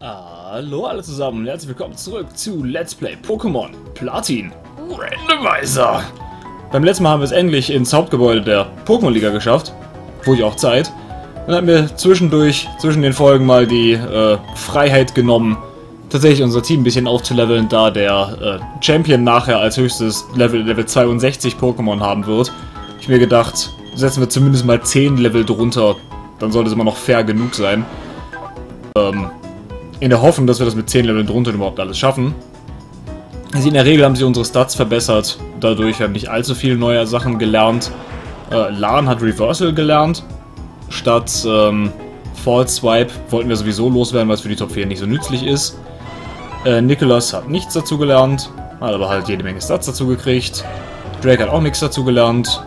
Hallo alle zusammen und herzlich willkommen zurück zu Let's Play Pokémon Platin Randomizer. Beim letzten Mal haben wir es endlich ins Hauptgebäude der Pokémon-Liga geschafft. Wurde ja auch Zeit. Dann haben wir zwischendurch, zwischen den Folgen mal die äh, Freiheit genommen, tatsächlich unser Team ein bisschen aufzuleveln, da der äh, Champion nachher als höchstes Level, Level 62 Pokémon haben wird. Ich mir gedacht, setzen wir zumindest mal 10 Level drunter, dann sollte es immer noch fair genug sein. Ähm, in der Hoffnung, dass wir das mit 10 Leveln drunter überhaupt alles schaffen. Also in der Regel haben sie unsere Stats verbessert. Dadurch haben nicht allzu viele neue Sachen gelernt. Äh, Lan hat Reversal gelernt. Statt ähm, Fall Swipe wollten wir sowieso loswerden, weil es für die Top 4 nicht so nützlich ist. Äh, Nicholas hat nichts dazu gelernt. Hat aber halt jede Menge Stats dazu gekriegt. Drake hat auch nichts dazu gelernt.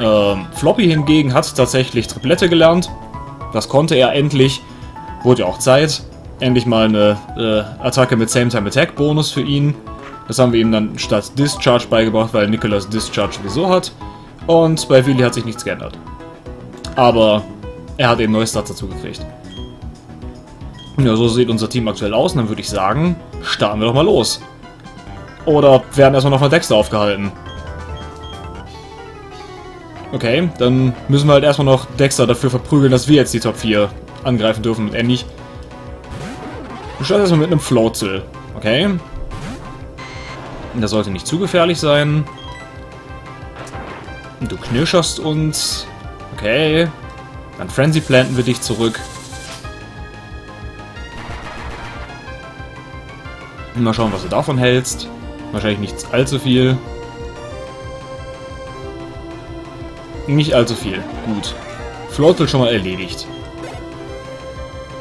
Ähm, Floppy hingegen hat tatsächlich Triplette gelernt. Das konnte er endlich. Wurde ja auch Zeit endlich mal eine äh, Attacke mit Same Time Attack Bonus für ihn. Das haben wir ihm dann statt Discharge beigebracht, weil Nicholas Discharge sowieso hat. Und bei Willi hat sich nichts geändert. Aber er hat eben neue Stats dazu gekriegt. Ja, so sieht unser Team aktuell aus. Und dann würde ich sagen, starten wir doch mal los. Oder werden erstmal noch mal Dexter aufgehalten. Okay, dann müssen wir halt erstmal noch Dexter dafür verprügeln, dass wir jetzt die Top 4 angreifen dürfen und er nicht. Du startest erstmal mit einem Floatzel. Okay. Das sollte nicht zu gefährlich sein. Du knirscherst uns. Okay. Dann Frenzy planten wir dich zurück. Mal schauen, was du davon hältst. Wahrscheinlich nichts allzu viel. Nicht allzu viel. Gut. Floatzel schon mal erledigt.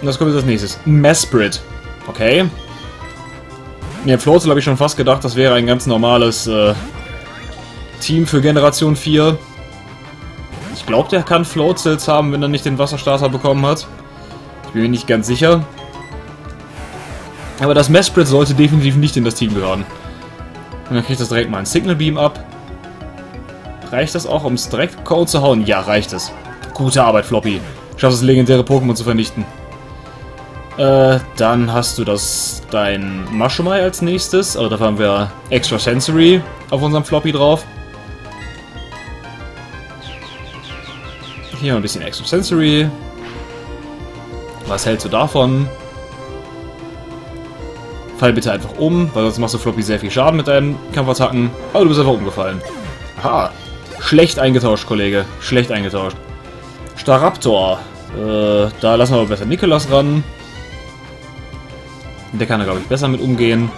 Und das kommt jetzt als nächstes. Mesprit. Okay. Ja, Floatzel habe ich schon fast gedacht, das wäre ein ganz normales äh, Team für Generation 4. Ich glaube, der kann Floatzels haben, wenn er nicht den Wasserstarter bekommen hat. Ich bin mir nicht ganz sicher. Aber das Mesprit sollte definitiv nicht in das Team gehören. Und dann kriegt das direkt mal ein Signal Beam ab. Reicht das auch, um es direkt Code zu hauen? Ja, reicht es. Gute Arbeit, Floppy. Schaffst es, legendäre Pokémon zu vernichten. Äh, dann hast du das dein Maschumai als nächstes. Aber dafür haben wir Extra Sensory auf unserem Floppy drauf. Hier ein bisschen Extra Sensory. Was hältst du davon? Fall bitte einfach um, weil sonst machst du Floppy sehr viel Schaden mit deinen Kampfattacken. Aber du bist einfach umgefallen. Aha. Schlecht eingetauscht, Kollege. Schlecht eingetauscht. Staraptor. Äh, da lassen wir aber besser Nikolas ran. Der kann da, glaube ich, besser mit umgehen.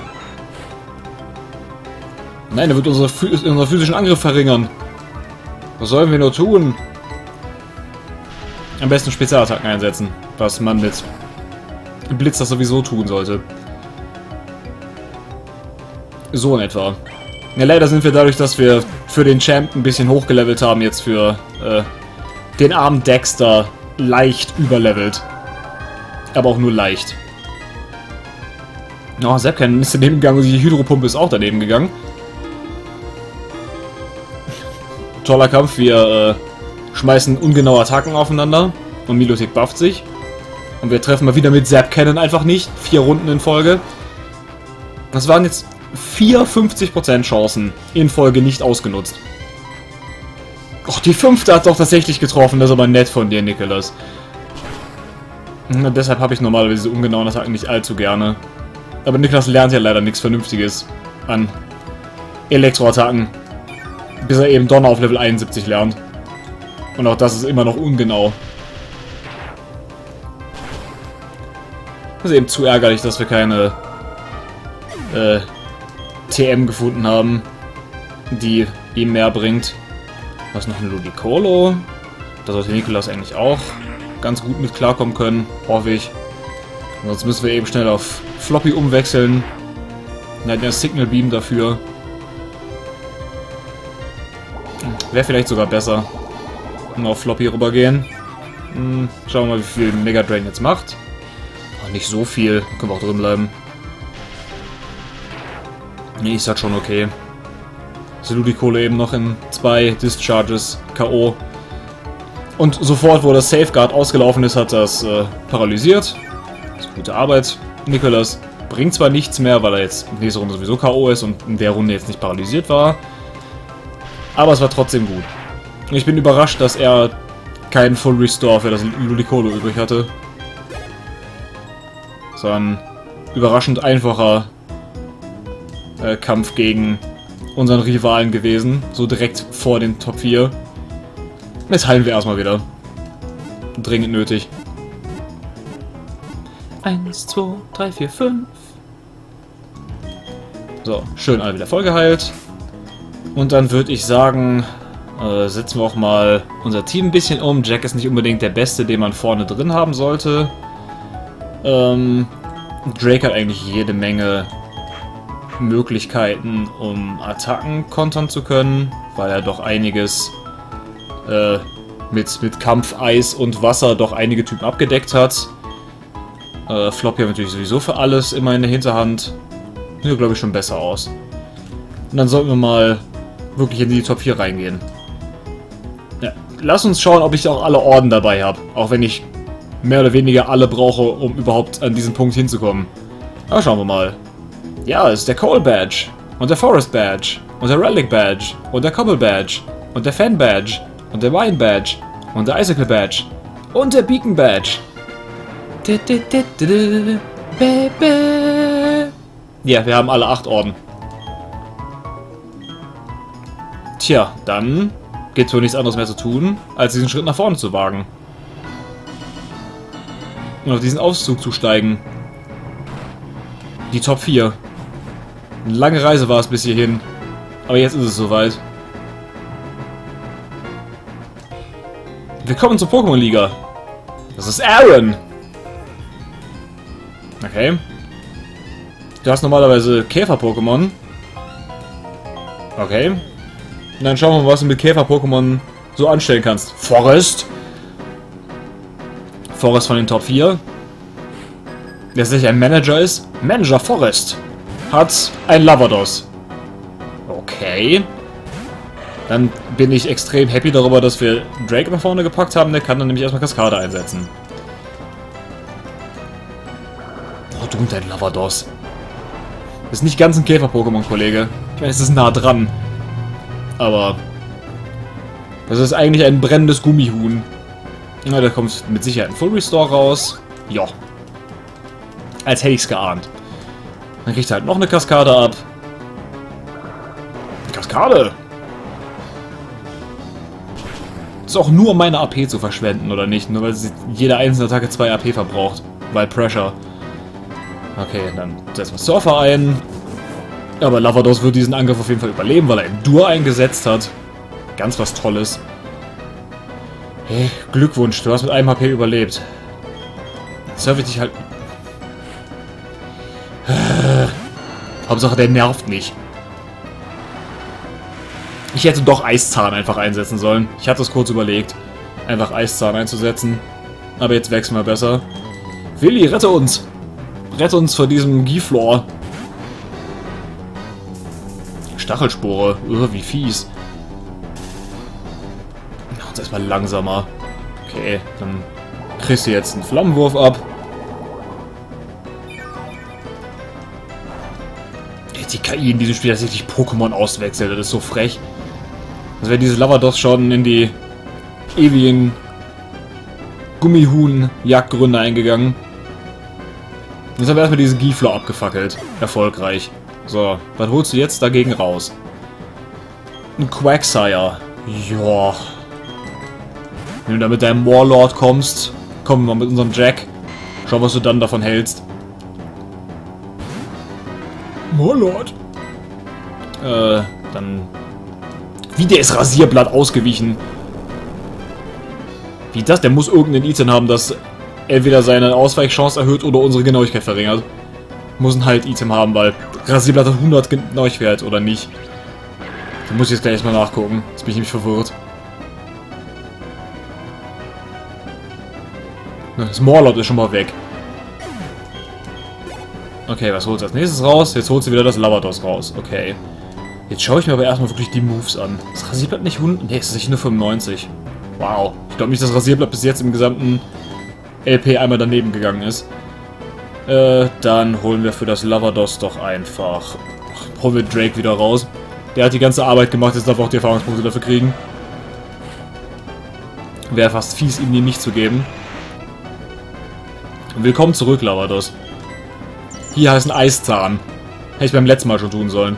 Nein, der wird unsere, unsere physischen Angriff verringern. Was sollen wir nur tun? Am besten Spezialattacken einsetzen, was man mit Blitz das sowieso tun sollte. So in etwa. Ja, leider sind wir dadurch, dass wir für den Champ ein bisschen hochgelevelt haben, jetzt für äh, den armen Dexter leicht überlevelt. Aber auch nur leicht. Oh, Seppken ist daneben gegangen und die Hydropumpe ist auch daneben gegangen. Toller Kampf, wir äh, schmeißen ungenaue Attacken aufeinander und Milotic bufft sich. Und wir treffen mal wieder mit Zap Cannon einfach nicht. Vier Runden in Folge. Das waren jetzt 54% Chancen in Folge nicht ausgenutzt. Och, die fünfte hat doch tatsächlich getroffen. Das ist aber nett von dir, Nicholas. Und deshalb habe ich normalerweise ungenauen Attacken nicht allzu gerne. Aber Niklas lernt ja leider nichts Vernünftiges an Elektroattacken. Bis er eben Donner auf Level 71 lernt. Und auch das ist immer noch ungenau. Das ist eben zu ärgerlich, dass wir keine äh, TM gefunden haben, die ihm mehr bringt. Was noch ein Ludicolo? Da sollte Nikolas eigentlich auch ganz gut mit klarkommen können, hoffe ich. Sonst müssen wir eben schnell auf Floppy umwechseln. Dann hat er Signal Beam dafür. Wäre vielleicht sogar besser. Und auf Floppy rübergehen. Hm, schauen wir mal, wie viel Mega Drain jetzt macht. Oh, nicht so viel. Können wir auch drin bleiben. Nee, ist halt schon okay. Ludicolo eben noch in zwei Discharges K.O. Und sofort, wo das Safeguard ausgelaufen ist, hat das äh, paralysiert. gute Arbeit, Nikolas. Bringt zwar nichts mehr, weil er jetzt in dieser Runde sowieso K.O. ist und in der Runde jetzt nicht paralysiert war. Aber es war trotzdem gut. Ich bin überrascht, dass er keinen Full Restore für das Ludicolo übrig hatte. Sondern überraschend einfacher äh, Kampf gegen unseren Rivalen gewesen. So direkt vor den Top 4. Jetzt heilen wir erstmal wieder. Dringend nötig. 1, 2, 3, 4, 5. So, schön alle wieder voll geheilt. Und dann würde ich sagen, äh, setzen wir auch mal unser Team ein bisschen um. Jack ist nicht unbedingt der Beste, den man vorne drin haben sollte. Ähm, Drake hat eigentlich jede Menge Möglichkeiten, um Attacken kontern zu können, weil er doch einiges äh, mit, mit Kampf, Eis und Wasser doch einige Typen abgedeckt hat. Äh, Floppy hat natürlich sowieso für alles immer in der Hinterhand. Sieht, glaube ich, schon besser aus. Und dann sollten wir mal wirklich in die Top 4 reingehen. Ja, lass uns schauen, ob ich auch alle Orden dabei habe. Auch wenn ich mehr oder weniger alle brauche, um überhaupt an diesen Punkt hinzukommen. Aber schauen wir mal. Ja, es ist der Coal Badge. Und der Forest Badge. Und der Relic Badge. Und der Cobble Badge. Und der Fan Badge. Und der Wine Badge. Und der Icicle Badge. Und der Beacon Badge. Ja, wir haben alle acht Orden. Tja, dann gibt es wohl nichts anderes mehr zu tun, als diesen Schritt nach vorne zu wagen. Und auf diesen Auszug zu steigen. Die Top 4. Eine lange Reise war es bis hierhin. Aber jetzt ist es soweit. Willkommen zur Pokémon-Liga. Das ist Aaron. Okay. Du hast normalerweise Käfer-Pokémon. Okay. Und dann schauen wir mal, was du mit Käfer-Pokémon so anstellen kannst. Forest. Forest von den Top 4. Der sich ein Manager ist. Manager Forest. Hat ein Lavados. Okay. Dann bin ich extrem happy darüber, dass wir Drake nach vorne gepackt haben. Der kann dann nämlich erstmal Kaskade einsetzen. Und dein Lavados. Ist nicht ganz ein Käfer-Pokémon, Kollege. Ich weiß, es ist nah dran. Aber... Das ist eigentlich ein brennendes Gummihuhn. Na, da kommt mit Sicherheit ein Full Restore raus. Ja. Als hätte ich es geahnt. Dann kriegt er halt noch eine Kaskade ab. Kaskade! Ist auch nur um meine AP zu verschwenden, oder nicht? Nur weil jede einzelne Attacke 2 AP verbraucht. Weil Pressure. Okay, dann setzen wir Surfer ein. Aber Lavados wird diesen Angriff auf jeden Fall überleben, weil er Dur eingesetzt hat. Ganz was Tolles. Hey, Glückwunsch, du hast mit einem HP überlebt. Jetzt ich dich halt... Hauptsache, der nervt nicht. Ich hätte doch Eiszahn einfach einsetzen sollen. Ich hatte es kurz überlegt, einfach Eiszahn einzusetzen. Aber jetzt wechseln wir besser. Willi, rette uns! Rette uns vor diesem Giflor. Stachelspore. Oh, wie fies. Uns erstmal langsamer. Okay, dann kriegst du jetzt einen Flammenwurf ab. Die KI in diesem Spiel tatsächlich Pokémon auswechselt, das ist so frech. Als wäre diese Lavados schon in die ewigen Gummihuhn-Jagdgründe eingegangen. Jetzt haben wir erstmal diesen Gifler abgefackelt. Erfolgreich. So, was holst du jetzt dagegen raus? Ein Quagsire. Ja. Wenn du da mit deinem Warlord kommst, kommen wir mal mit unserem Jack. Schau, was du dann davon hältst. Warlord. Äh, dann... Wie, der ist Rasierblatt ausgewichen. Wie das? Der muss irgendeinen Item haben, das entweder seine Ausweichchance erhöht oder unsere Genauigkeit verringert. Muss ein Halt-Item haben, weil Rasierblatt hat 100 Genauigkeit oder nicht. Da muss ich jetzt gleich mal nachgucken. Jetzt bin ich nämlich verwirrt. Das Morlot ist schon mal weg. Okay, was holt sie als nächstes raus? Jetzt holt sie wieder das Lavados raus. Okay. Jetzt schaue ich mir aber erstmal wirklich die Moves an. Das Rasierblatt nicht 100... Ne, es ist nur 95. Wow. Ich glaube nicht, dass das Rasierblatt bis jetzt im gesamten LP einmal daneben gegangen ist. Äh, dann holen wir für das Lavados doch einfach... Ach, holen wir Drake wieder raus. Der hat die ganze Arbeit gemacht, jetzt darf auch die Erfahrungspunkte dafür kriegen. Wäre fast fies, ihm die nicht zu geben. Willkommen zurück, Lavados. Hier heißt ein Eiszahn. Hätte ich beim letzten Mal schon tun sollen.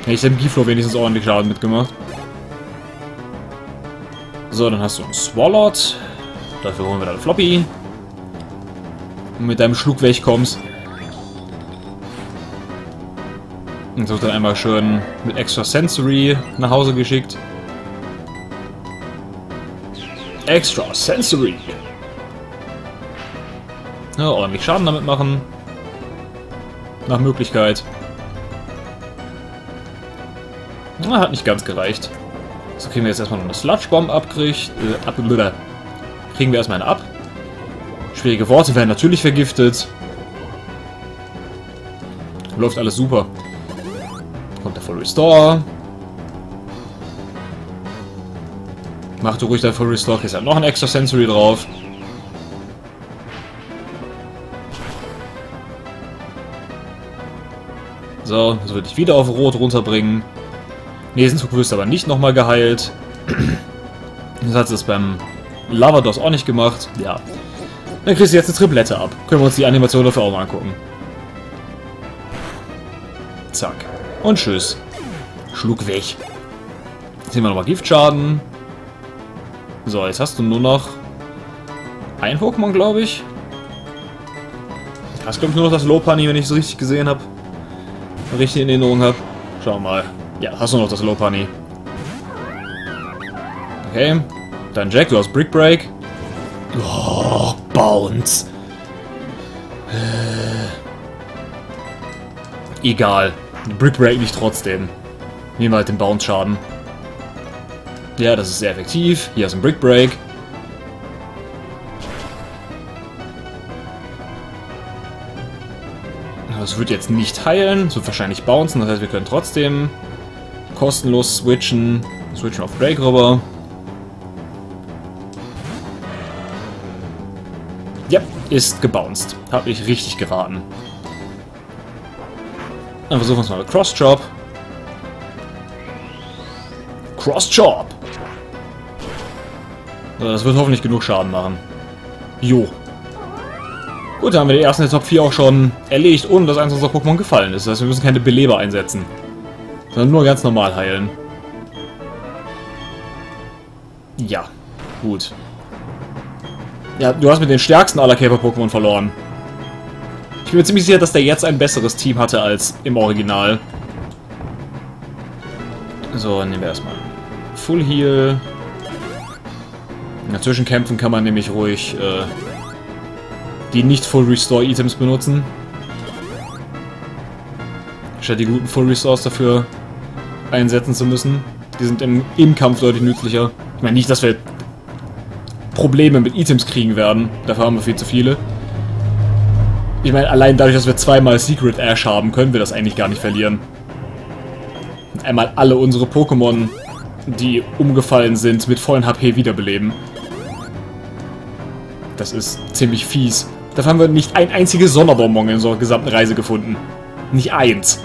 Hätte ich dem Giflo wenigstens ordentlich Schaden mitgemacht. So, dann hast du einen Swallowed. Dafür holen wir dann Floppy. Und mit deinem Schluck wegkommst. Und so dann einmal schön mit Extra Sensory nach Hause geschickt. Extra Sensory. Ja, ordentlich Schaden damit machen. Nach Möglichkeit. Na, hat nicht ganz gereicht. So kriegen wir jetzt erstmal noch eine Sludge Bomb abkriegt. Äh, ab, kriegen wir erstmal eine ab. Schwierige Worte werden natürlich vergiftet. Läuft alles super. Kommt der Full Restore. Mach du ruhig dein Full Restore. Kriegst halt noch ein extra Sensory drauf. So, das würde ich wieder auf Rot runterbringen. Nächsten Zug wirst du aber nicht nochmal geheilt. Das hat es beim Lavados auch nicht gemacht. Ja. Dann kriegst du jetzt eine Triplette ab. Können wir uns die Animation dafür auch mal angucken. Zack. Und tschüss. Schlug weg. Jetzt sehen wir nochmal Giftschaden. So, jetzt hast du nur noch ein Pokémon, glaube ich. Das ich, nur noch das Lopani, wenn ich es richtig gesehen habe. Richtig in Erinnerung habe. Schauen wir mal. Ja, hast du noch das Lopani. Okay. Dann Jack, du hast Brick Break. Oh, Bounce. Äh. Egal. Brick Break nicht trotzdem. Nehmen wir halt den Bounce-Schaden. Ja, das ist sehr effektiv. Hier ist ein Brick Break. Das wird jetzt nicht heilen, es wird wahrscheinlich bouncen, das heißt wir können trotzdem kostenlos switchen. Switchen auf Drake rüber. Ja, ist gebounced. Habe ich richtig geraten. Dann versuchen wir es mal mit Cross-Chop. Cross-Chop! Das wird hoffentlich genug Schaden machen. Jo. Gut, dann haben wir die ersten der Top 4 auch schon erledigt, ohne dass eins unserer Pokémon gefallen ist. Das heißt, wir müssen keine Beleber einsetzen. Sondern nur ganz normal heilen. Ja, gut. Ja, du hast mit den stärksten aller Käfer-Pokémon verloren. Ich bin mir ziemlich sicher, dass der jetzt ein besseres Team hatte als im Original. So, nehmen wir erstmal Full Heal. In Zwischenkämpfen kann man nämlich ruhig äh, die nicht Full Restore Items benutzen. Statt die guten Full Restores dafür einsetzen zu müssen. Die sind im, im Kampf deutlich nützlicher. Ich meine nicht, dass wir Probleme mit Items kriegen werden. Dafür haben wir viel zu viele. Ich meine, allein dadurch, dass wir zweimal Secret Ash haben, können wir das eigentlich gar nicht verlieren. Einmal alle unsere Pokémon, die umgefallen sind, mit vollen HP wiederbeleben. Das ist ziemlich fies. Dafür haben wir nicht ein einziges Sonderbonbon in unserer gesamten Reise gefunden. Nicht eins.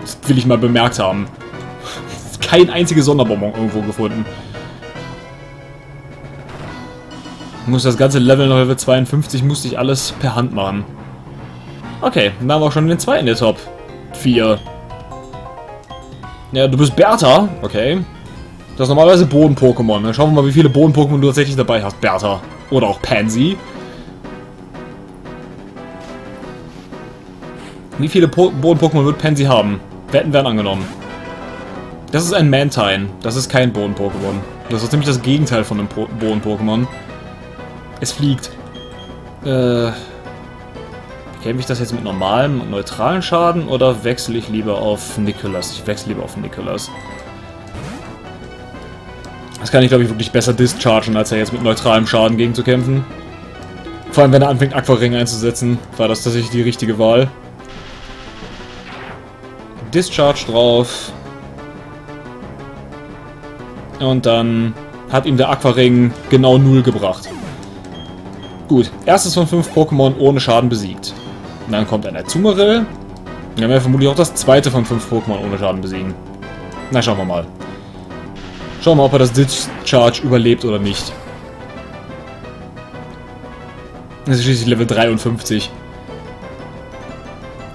Das will ich mal bemerkt haben kein einziges Sonderbonbon irgendwo gefunden. Ich muss das ganze Level noch Level 52 musste ich alles per Hand machen. Okay, dann haben wir auch schon den zweiten der Top 4. Ja, du bist Bertha. Okay. Das ist normalerweise Boden-Pokémon. Dann schauen wir mal, wie viele Boden-Pokémon du tatsächlich dabei hast, Bertha. Oder auch Pansy. Wie viele Boden-Pokémon wird Pansy haben? Wetten werden angenommen. Das ist ein Mantine. Das ist kein Boden-Pokémon. Das ist nämlich das Gegenteil von einem Boden-Pokémon. Es fliegt. Äh... Kämpfe ich das jetzt mit normalem und neutralen Schaden oder wechsle ich lieber auf Nicholas? Ich wechsle lieber auf Nicholas. Das kann ich, glaube ich, wirklich besser dischargen, als er jetzt mit neutralem Schaden gegen zu kämpfen. Vor allem, wenn er anfängt, Aquaring einzusetzen, war das tatsächlich die richtige Wahl. Discharge drauf. Und dann hat ihm der Aquaring genau null gebracht. Gut, erstes von fünf Pokémon ohne Schaden besiegt. Und dann kommt ein Azumarill. Dann werden wir vermutlich auch das zweite von fünf Pokémon ohne Schaden besiegen. Na, schauen wir mal. Schauen wir mal, ob er das Discharge überlebt oder nicht. Das ist schließlich Level 53.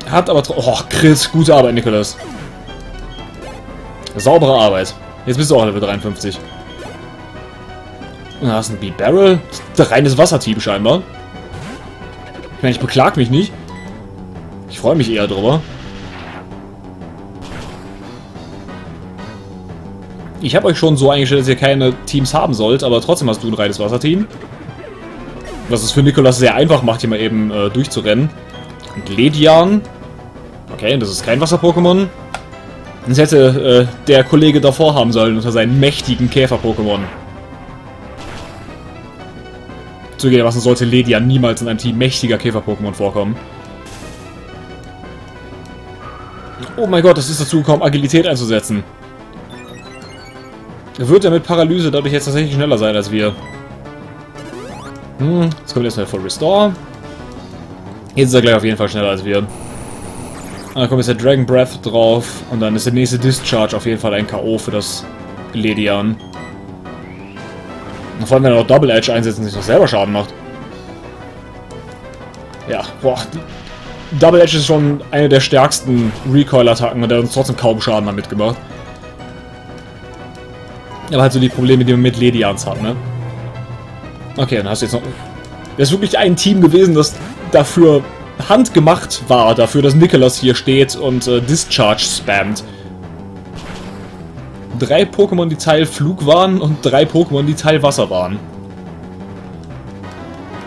Hat aber... Oh, Chris, gute Arbeit, Nikolas. Saubere Arbeit. Jetzt bist du auch Level 53. Da du ein Beat Barrel. Reines Wasserteam scheinbar. Ich meine, ich beklag mich nicht. Ich freue mich eher drüber. Ich habe euch schon so eingestellt, dass ihr keine Teams haben sollt, aber trotzdem hast du ein reines Wasserteam. Was es für Nikolas sehr einfach macht, hier mal eben äh, durchzurennen. Und Ledian. Okay, das ist kein Wasser-Pokémon. Das hätte äh, der Kollege davor haben sollen unter seinen mächtigen Käfer-Pokémon. Zugegebenermaßen sollte Ledian niemals in einem Team mächtiger Käfer-Pokémon vorkommen. Oh mein Gott, es ist dazu gekommen, Agilität einzusetzen. Wird er mit Paralyse dadurch jetzt tatsächlich schneller sein als wir? Hm, jetzt kommt erstmal Full Restore. Jetzt ist er gleich auf jeden Fall schneller als wir. Und dann kommt jetzt der Dragon Breath drauf. Und dann ist der nächste Discharge auf jeden Fall ein K.O. für das Ledian. Und vor allem, wenn er noch Double Edge einsetzt und sich noch selber Schaden macht. Ja, boah. Double Edge ist schon eine der stärksten Recoil-Attacken und der hat uns trotzdem kaum Schaden damit gemacht. Aber halt so die Probleme, die man mit Ledians hat, ne? Okay, dann hast du jetzt noch... Das ist wirklich ein Team gewesen, das dafür handgemacht war, dafür, dass Nicholas hier steht und äh, Discharge spammt. Drei Pokémon, die Teil Flug waren und drei Pokémon, die Teil Wasser waren.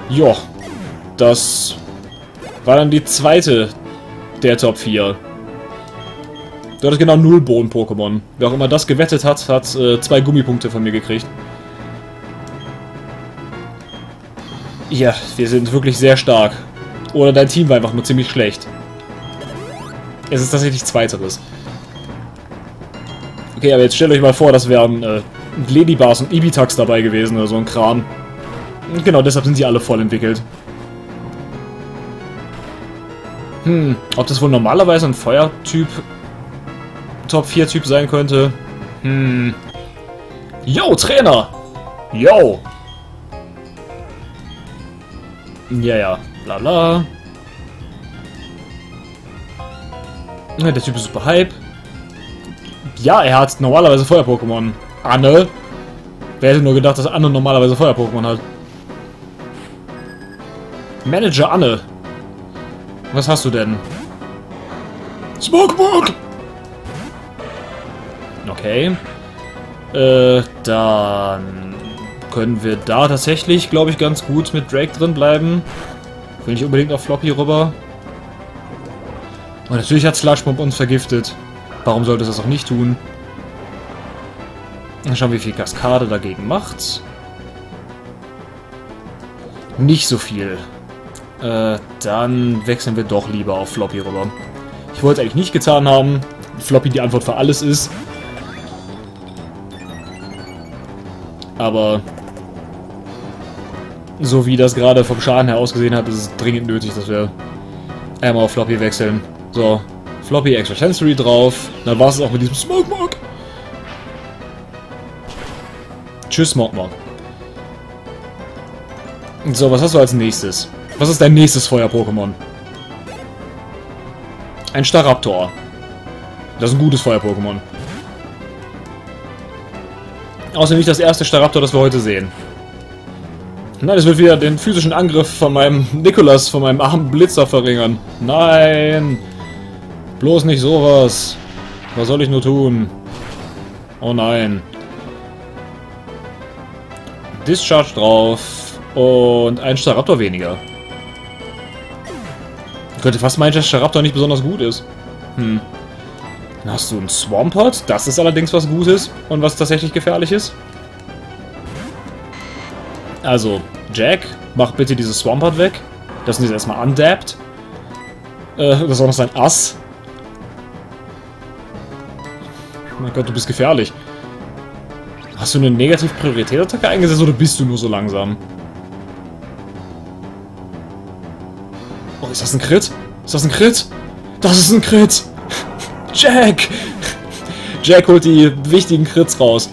Jo, das war dann die zweite der Top 4. Du hattest genau null Bohnen-Pokémon. Wer auch immer das gewettet hat, hat äh, zwei Gummipunkte von mir gekriegt. Ja, wir sind wirklich sehr stark. Oder dein Team war einfach nur ziemlich schlecht. Es ist tatsächlich Zweiteres. Okay, aber jetzt stellt euch mal vor, das wären äh, Ladybars und Ibitax dabei gewesen oder so ein Kram. Genau, deshalb sind sie alle voll entwickelt. Hm, ob das wohl normalerweise ein Feuertyp Top 4 Typ sein könnte. Hm. Yo, Trainer! Yo! Ja, ja. Bla. Ja, der Typ ist super hype. Ja, er hat normalerweise Feuer-Pokémon. Anne. Wer hätte nur gedacht, dass Anne normalerweise Feuer-Pokémon hat? Manager Anne. Was hast du denn? Smokebug! Okay. Äh, dann können wir da tatsächlich, glaube ich, ganz gut mit Drake drin bleiben. Will nicht unbedingt auf Floppy rüber. Und natürlich hat Slushpump uns vergiftet. Warum sollte es das auch nicht tun? Dann schauen wir, wie viel Kaskade dagegen macht. Nicht so viel. Äh, dann wechseln wir doch lieber auf Floppy rüber. Ich wollte es eigentlich nicht getan haben. Floppy die Antwort für alles ist. Aber so wie das gerade vom Schaden her ausgesehen hat, ist es dringend nötig, dass wir einmal auf Floppy wechseln. So, Floppy Extra Sensory drauf. Dann war es auch mit diesem Smoke Mog. Tschüss, Smogmog. So, was hast du als nächstes? Was ist dein nächstes Feuer-Pokémon? Ein Staraptor. Das ist ein gutes Feuer-Pokémon. Außerdem nicht das erste Staraptor, das wir heute sehen. Nein, es wird wieder den physischen Angriff von meinem Nikolas, von meinem armen Blitzer verringern. Nein! Bloß nicht sowas. Was soll ich nur tun? Oh nein. Discharge drauf. Und ein Staraptor weniger. Ich könnte fast meinen, dass Staraptor nicht besonders gut ist. Hm. Dann hast du einen Swampert. Das ist allerdings was Gutes und was tatsächlich gefährlich ist. Also, Jack, mach bitte dieses Swampert weg. Das sind jetzt erstmal undappt. Äh, das ist auch noch sein Ass. Oh mein Gott, du bist gefährlich. Hast du eine negativ Prioritätsattacke eingesetzt oder bist du nur so langsam? Oh, ist das ein Crit? Ist das ein Crit? Das ist ein Crit! Jack! Jack holt die wichtigen Crits raus.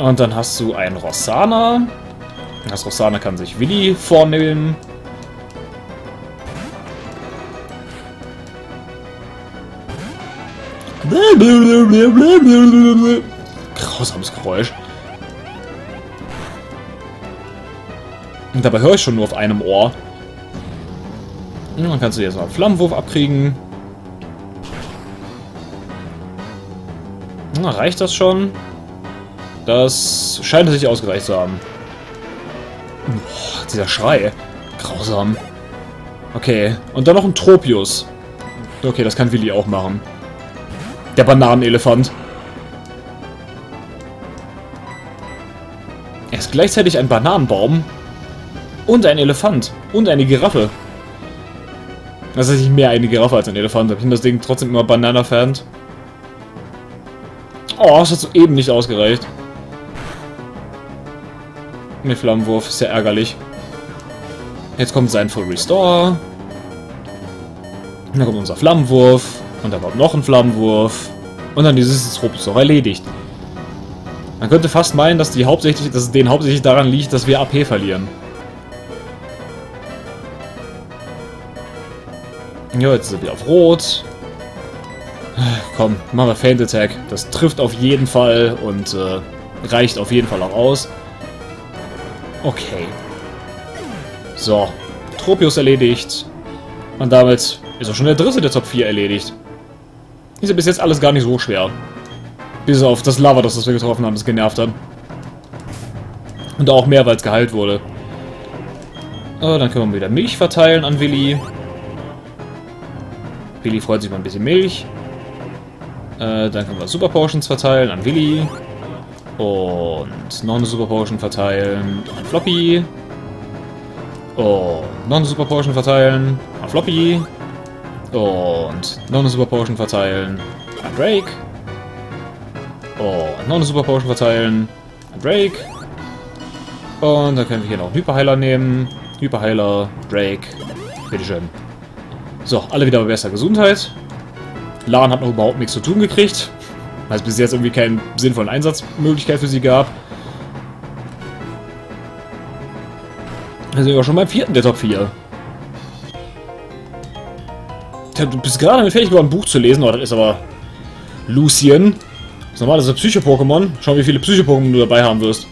Und dann hast du einen Rossana. Das Rossana kann sich Willi vornehmen. Grausames Geräusch. Und dabei höre ich schon nur auf einem Ohr. Und dann kannst du jetzt mal einen Flammenwurf abkriegen. Na, reicht das schon? Das scheint sich ausgereicht zu haben. Boah, dieser Schrei. Grausam. Okay, und dann noch ein Tropius. Okay, das kann Willi auch machen. Der Bananenelefant. Er ist gleichzeitig ein Bananenbaum und ein Elefant und eine Giraffe. Das ist nicht mehr eine Giraffe als ein Elefant. Habe ich das Ding trotzdem immer Banana-Fan. Oh, das hat so eben nicht ausgereicht. Mit Flammenwurf, sehr ärgerlich. Jetzt kommt sein Full Restore. Dann kommt unser Flammenwurf. Und dann kommt noch ein Flammenwurf. Und dann dieses Trupp auch erledigt. Man könnte fast meinen, dass, die hauptsächlich, dass es denen hauptsächlich daran liegt, dass wir AP verlieren. Ja, jetzt ist er wieder auf Rot. Komm, machen wir Faint Attack. Das trifft auf jeden Fall und äh, reicht auf jeden Fall auch aus. Okay. So. Tropius erledigt. Und damit ist auch schon der dritte der Top 4 erledigt. Ist ja bis jetzt alles gar nicht so schwer. Bis auf das Lava, das wir getroffen haben, das genervt hat. Und auch mehr, weil es geheilt wurde. Oh, dann können wir wieder Milch verteilen an Willi. Willi freut sich mal ein bisschen Milch. Äh, dann können wir Super Potions verteilen an Willi. Und noch eine Super Potion verteilen an Floppy. Und noch eine Super Potion verteilen an Floppy. Und noch eine Super Potion verteilen an Drake. Und noch eine Super Potion verteilen an Drake. Und dann können wir hier noch einen Hyperheiler nehmen. Hyperheiler, Drake. Bitteschön. So, alle wieder bei bester Gesundheit. Lan hat noch überhaupt nichts zu tun gekriegt. Weil es bis jetzt irgendwie keine sinnvollen Einsatzmöglichkeit für sie gab. Da sind wir schon beim vierten der Top 4. Du bist gerade damit fertig geworden, ein Buch zu lesen. Oh, das ist aber... Lucien. Das ist normal, das ist ein Psycho-Pokémon. Schau, wie viele Psycho-Pokémon du dabei haben wirst.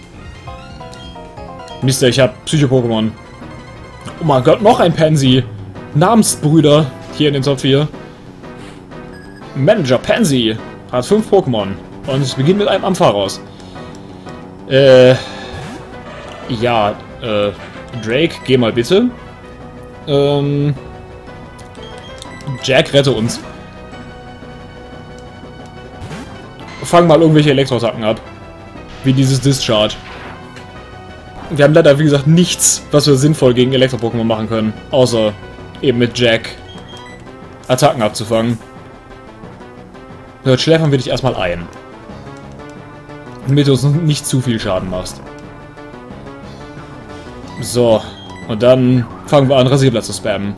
Mister, ich hab Psycho-Pokémon. Oh mein Gott, noch ein Pansy. Namensbrüder hier in den Top 4. Manager Pansy hat 5 Pokémon. Und es beginnt mit einem Ampharos. Äh. Ja, äh. Drake, geh mal bitte. Ähm. Jack, rette uns. Fang mal irgendwelche Elektroattacken ab. Wie dieses Discharge. Wir haben leider, wie gesagt, nichts, was wir sinnvoll gegen Elektro-Pokémon machen können. Außer eben mit Jack Attacken abzufangen. Jetzt schläfern wir dich erstmal ein. Damit du uns nicht zu viel Schaden machst. So, und dann fangen wir an, Rasierblatt zu spammen.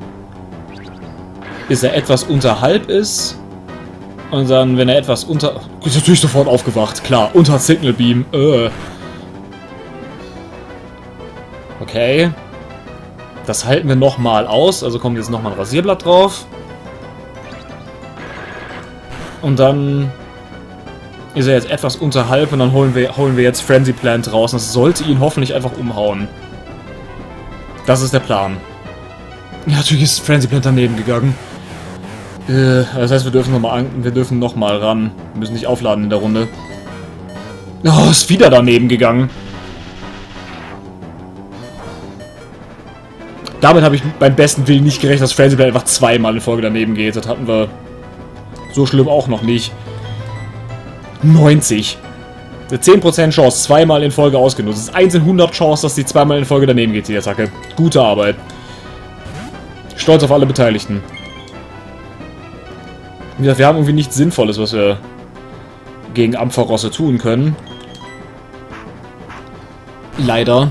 Bis er etwas unterhalb ist. Und dann, wenn er etwas unter... Ist natürlich sofort aufgewacht, klar. Unter Signal Beam. Äh. Okay. Das halten wir nochmal aus. Also kommt jetzt nochmal ein Rasierblatt drauf. Und dann ist er jetzt etwas unterhalb und dann holen wir, holen wir jetzt Frenzy Plant raus. Das sollte ihn hoffentlich einfach umhauen. Das ist der Plan. Ja, natürlich ist Frenzy Plant daneben gegangen. Äh, das heißt, wir dürfen nochmal wir dürfen noch mal ran. Wir müssen nicht aufladen in der Runde. Oh, ist wieder daneben gegangen. Damit habe ich beim besten Willen nicht gerechnet, dass Frenzy Plant einfach zweimal in Folge daneben geht. Das hatten wir so schlimm auch noch nicht. 90. Eine 10% Chance, zweimal in Folge ausgenutzt. Das ist 1 in 100 Chance, dass die zweimal in Folge daneben geht, die Attacke. Gute Arbeit. Stolz auf alle Beteiligten. Wie gesagt, wir haben irgendwie nichts Sinnvolles, was wir gegen Ampharosse tun können. Leider.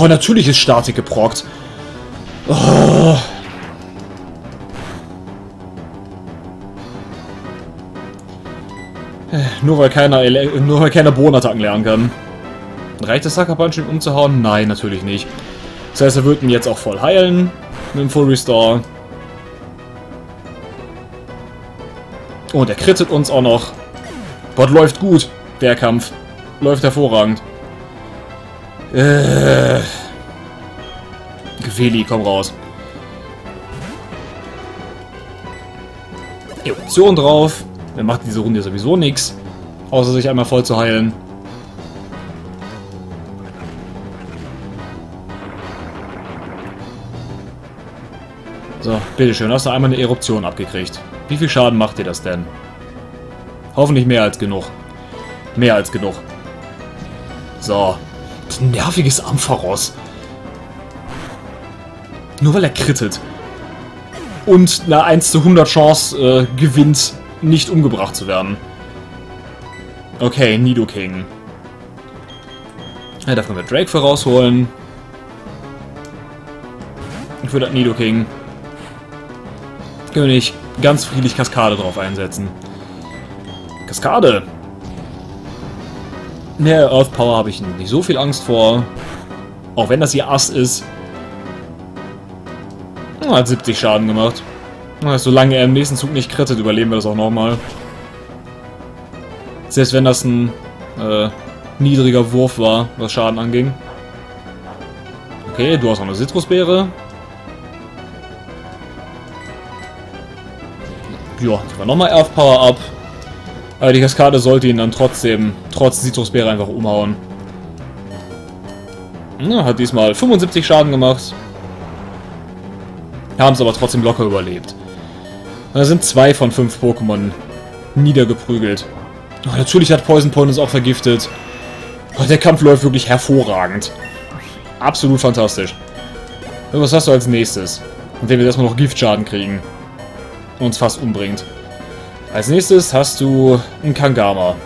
Oh, natürlich ist Statik geprockt. Oh. Nur weil keiner, Ele nur weil keiner Bodenattacken lernen kann. Reicht das Sucker Punch, ihn umzuhauen? Nein, natürlich nicht. Das heißt, er wird ihn jetzt auch voll heilen. Mit dem Full Restore. Und er krittet uns auch noch. Gott, läuft gut, der Kampf. Läuft hervorragend. Äh. Geweli, komm raus. Eruption drauf. Dann macht diese Runde sowieso nichts. Außer sich einmal voll zu heilen. So, bitteschön, hast du einmal eine Eruption abgekriegt. Wie viel Schaden macht dir das denn? Hoffentlich mehr als genug. Mehr als genug. So. Nerviges Ampharos. Nur weil er krittet. Und eine 1 zu 100 Chance äh, gewinnt, nicht umgebracht zu werden. Okay, Nidoking. Ja, da können wir Drake vorausholen. Ich würde Nidoking. Können wir nicht ganz friedlich Kaskade drauf einsetzen. Kaskade! Mehr Earth Power habe ich nicht so viel Angst vor. Auch wenn das hier Ass ist. Hat 70 Schaden gemacht. Solange er im nächsten Zug nicht krittet, überleben wir das auch nochmal. Selbst wenn das ein äh, niedriger Wurf war, was Schaden anging. Okay, du hast noch eine Zitrusbeere. Ja, nochmal Earth Power ab. Aber die Kaskade sollte ihn dann trotzdem, trotz Zitrusbeere, einfach umhauen. Ja, hat diesmal 75 Schaden gemacht. Haben es aber trotzdem locker überlebt. Da sind zwei von fünf Pokémon niedergeprügelt. Oh, natürlich hat Poison Point uns auch vergiftet. Oh, der Kampf läuft wirklich hervorragend. Absolut fantastisch. Und was hast du als nächstes? Indem wir erstmal noch Giftschaden kriegen. Und uns fast umbringt. Als nächstes hast du einen Kangama.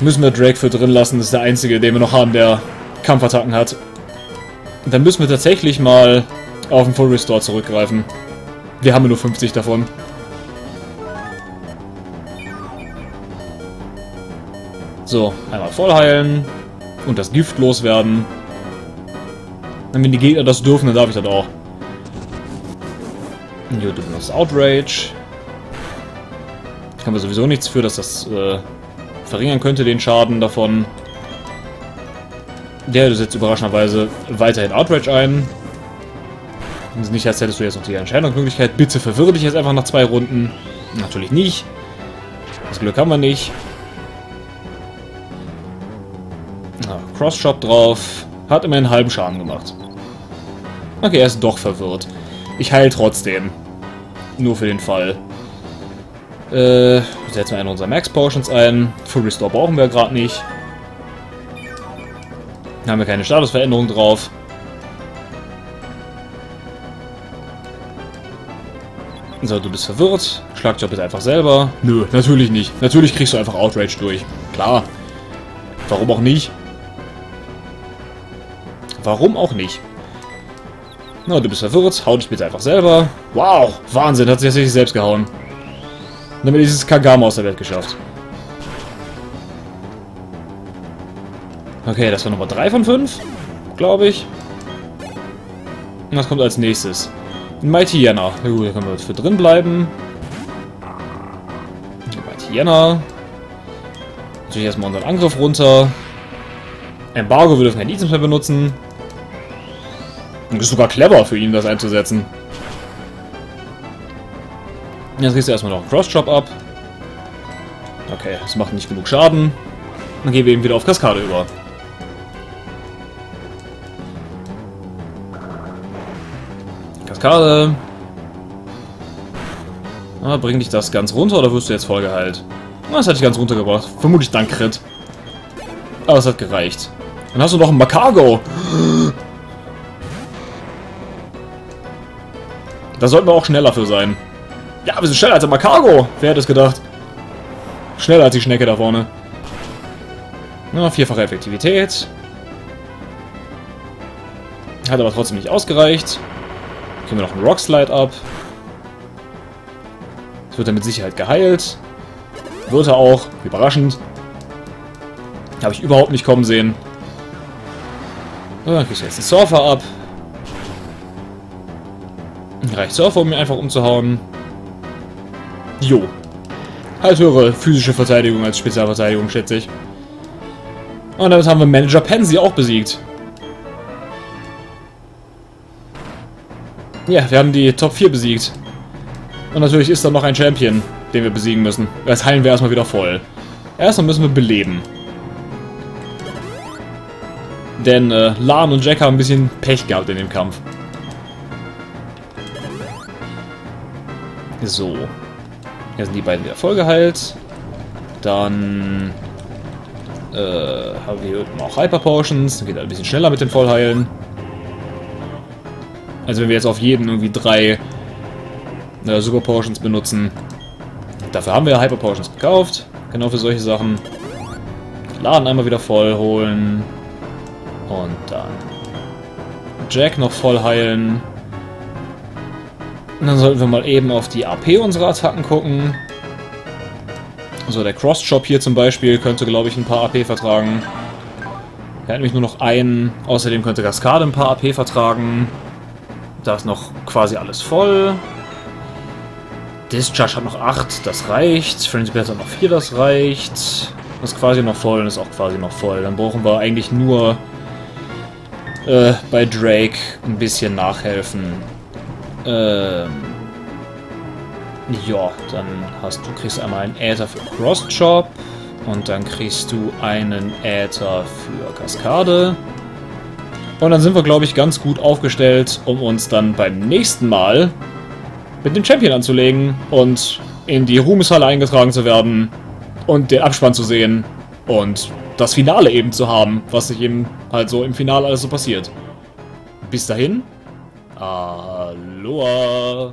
Müssen wir Drake für drin lassen. Das ist der einzige, den wir noch haben, der Kampfattacken hat. Dann müssen wir tatsächlich mal auf den Full Restore zurückgreifen. Wir haben nur 50 davon. So, einmal voll heilen. Und das Gift loswerden. Und wenn die Gegner das dürfen, dann darf ich das auch. Jo, du benutzt Outrage. Haben wir sowieso nichts für, dass das äh, verringern könnte, den Schaden davon. Der, setzt überraschenderweise weiterhin Outrage ein. Nicht, als hättest du jetzt noch die Entscheidungsmöglichkeit. Bitte verwirre dich jetzt einfach nach zwei Runden. Natürlich nicht. Das Glück haben wir nicht. Ah, Cross-Shop drauf. Hat immerhin einen halben Schaden gemacht. Okay, er ist doch verwirrt. Ich heile trotzdem. Nur für den Fall. Äh, setzen wir einen unserer Max Potions ein. Full Restore brauchen wir gerade nicht. Haben wir keine Statusveränderung drauf. So, du bist verwirrt. Schlag dich bitte einfach selber. Nö, natürlich nicht. Natürlich kriegst du einfach Outrage durch. Klar. Warum auch nicht? Warum auch nicht? Na, du bist verwirrt. Hau dich bitte einfach selber. Wow, Wahnsinn, hat sich tatsächlich selbst gehauen. Haben wir dieses Kagama aus der Welt geschafft. Okay, das war Nummer 3 von 5, glaube ich. Und was kommt als nächstes? Mighty Yenna. Na gut, da können wir jetzt für drin bleiben. Mighty Yenna. Natürlich erstmal unseren Angriff runter. Embargo, wir dürfen kein Items mehr benutzen. Und ist sogar clever für ihn, das einzusetzen. Jetzt kriegst du erstmal noch einen Cross-Chop ab. Okay, das macht nicht genug Schaden. Dann gehen wir eben wieder auf Kaskade über. Kaskade. Ah, bringt dich das ganz runter oder wirst du jetzt voll geheilt? Ah, das hatte ich ganz runtergebracht. Vermutlich dank Crit. Aber es hat gereicht. Dann hast du noch einen Makago. Da sollten wir auch schneller für sein. Ja, wir sind schneller als der Makago. Wer hätte es gedacht? Schneller als die Schnecke da vorne. Na, vierfache Effektivität. Hat aber trotzdem nicht ausgereicht. Kriegen wir noch einen Rockslide ab. Das wird dann mit Sicherheit geheilt. Wird er auch. Überraschend. Habe ich überhaupt nicht kommen sehen. Dann krieg ich jetzt einen Surfer ab. Reicht Surfer, um ihn einfach umzuhauen. Jo. Halt höhere physische Verteidigung als Spezialverteidigung, schätze ich. Und damit haben wir Manager Pansy auch besiegt. Ja, wir haben die Top 4 besiegt. Und natürlich ist da noch ein Champion, den wir besiegen müssen. Das heilen wir erstmal wieder voll. Erstmal müssen wir beleben. Denn äh, Lan und Jack haben ein bisschen Pech gehabt in dem Kampf. So. Hier sind die beiden wieder vollgeheilt. Dann äh, haben wir hier auch Hyper Potions. Dann geht er ein bisschen schneller mit dem Vollheilen. Also wenn wir jetzt auf jeden irgendwie drei äh, Super Potions benutzen. Dafür haben wir Hyper Potions gekauft. Genau für solche Sachen. Laden einmal wieder voll holen. Und dann Jack noch voll heilen. Und dann sollten wir mal eben auf die AP unserer Attacken gucken. So, der Cross-Chop hier zum Beispiel könnte, glaube ich, ein paar AP vertragen. Er hat nämlich nur noch einen. Außerdem könnte Kaskade ein paar AP vertragen. Da ist noch quasi alles voll. Discharge hat noch 8, das reicht. Frenzy Blast hat noch 4, das reicht. Das ist quasi noch voll und ist auch quasi noch voll. Dann brauchen wir eigentlich nur äh, bei Drake ein bisschen nachhelfen. Ähm, ja, dann hast du kriegst einmal einen Äther für Cross Chop und dann kriegst du einen Äther für Kaskade. Und dann sind wir, glaube ich, ganz gut aufgestellt, um uns dann beim nächsten Mal mit dem Champion anzulegen und in die Ruhmeshalle eingetragen zu werden und den Abspann zu sehen und das Finale eben zu haben, was sich eben halt so im Finale alles so passiert. Bis dahin, Aloha!